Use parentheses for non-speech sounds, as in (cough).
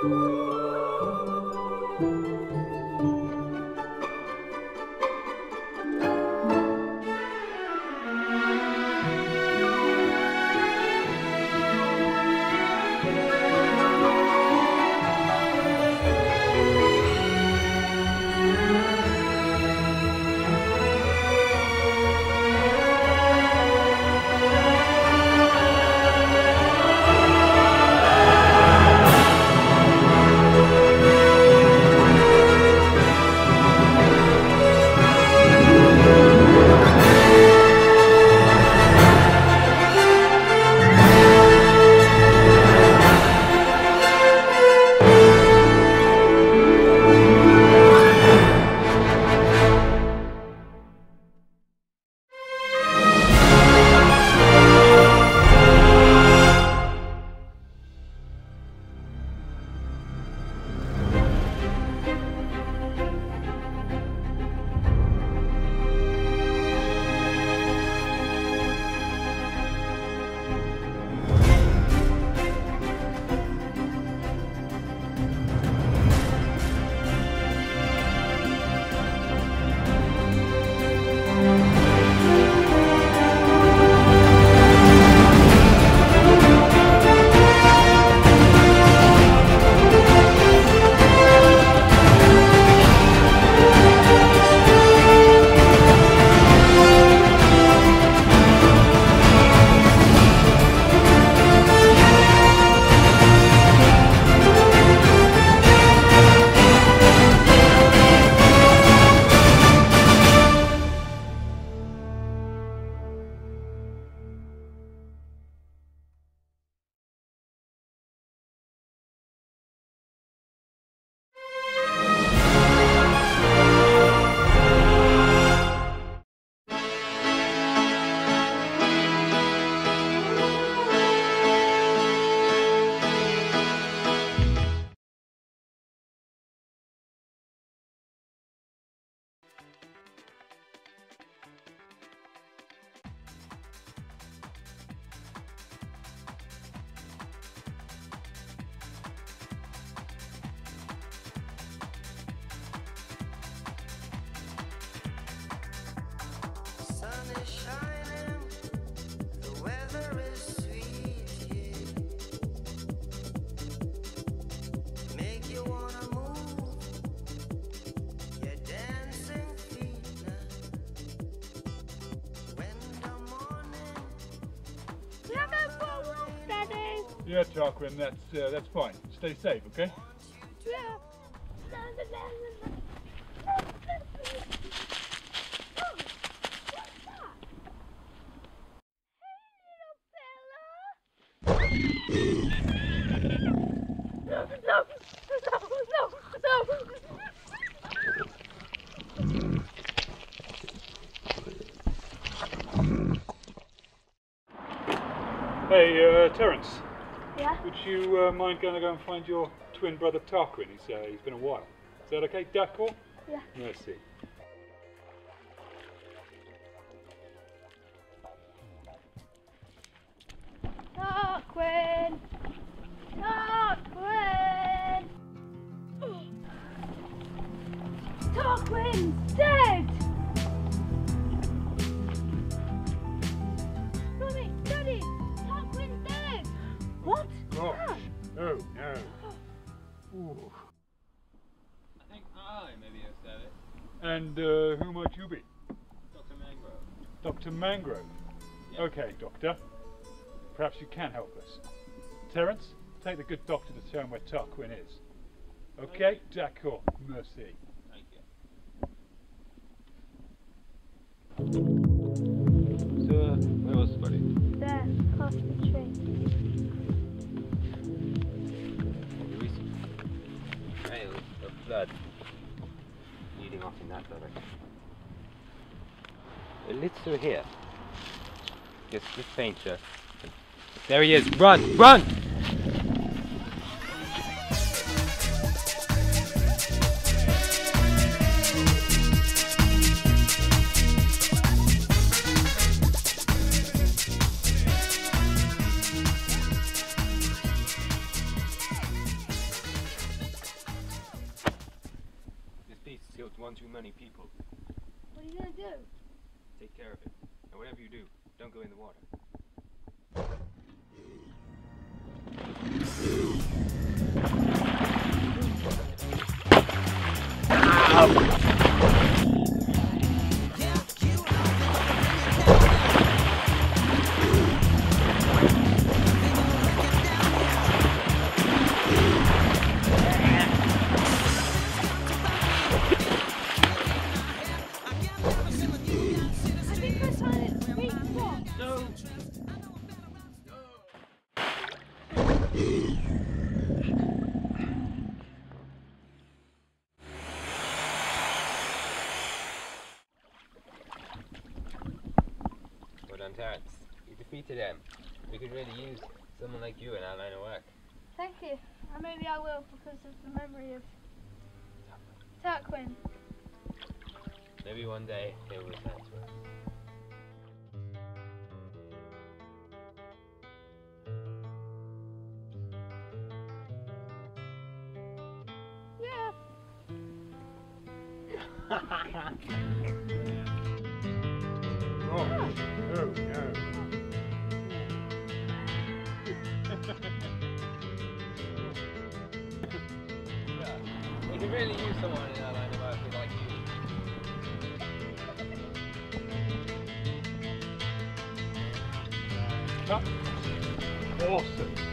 Música Yeah, Tarquin, that's uh, that's fine. Stay safe, okay? Yeah. Hey, uh, Terence, Yeah? would you uh, mind going to go and find your twin brother Tarquin? He's uh, he's been a while. Is that okay, D'accord? Yeah. Merci. Tarquin! Tarquin! (gasps) Tarquin's dead! Ooh. I think I maybe have said it. And uh, who might you be? Dr. Mangrove. Dr. Mangrove. Yeah. Okay, Doctor. Perhaps you can help us. Terence, take the good doctor to tell him where Tarquin is. Okay, d'accord. Merci. Thank you. So, where was the body? There, past the tree. Blood leading off in that direction. A little here. Gets bit fainter. There he is! Run! Run! This beast killed one too many people. What are you gonna do? Take care of it. And whatever you do, don't go in the water. I Well done, You defeated him. We could really use someone like you in our line of work. Thank you. And maybe I will because of the memory of Tarquin. Maybe one day he'll return to us. Yeah. (laughs) Oh. We could (laughs) really use someone in our line of work like you. Awesome.